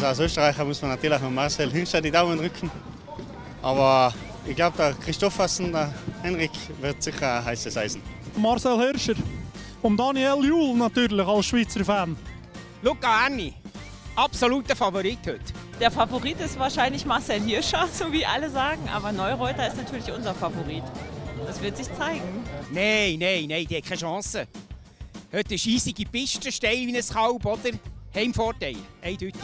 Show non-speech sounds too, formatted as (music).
Also als Österreicher muss man natürlich noch Marcel Hinscher die Daumen drücken. Aber ich glaube, der Christophersen, der Henrik, wird sicher ein heißes Eisen. Marcel Hirscher. Und Daniel Juhl natürlich als Schweizer Fan. Luca Erni, absoluter Favorit heute. Der Favorit ist wahrscheinlich Marcel Hirscher, (laughs) so wie alle sagen, aber Neureuter ist natürlich unser Favorit. Das wird sich zeigen. Nein, nein, nein, die hat keine Chance. Heute ist eisige Piste, steil wie ein Kalb, oder? Home for day, eindeutig.